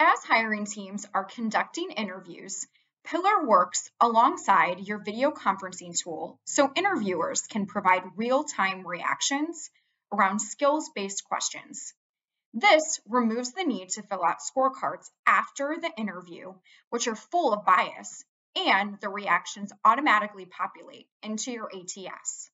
As hiring teams are conducting interviews, Pillar works alongside your video conferencing tool so interviewers can provide real-time reactions around skills-based questions. This removes the need to fill out scorecards after the interview, which are full of bias, and the reactions automatically populate into your ATS.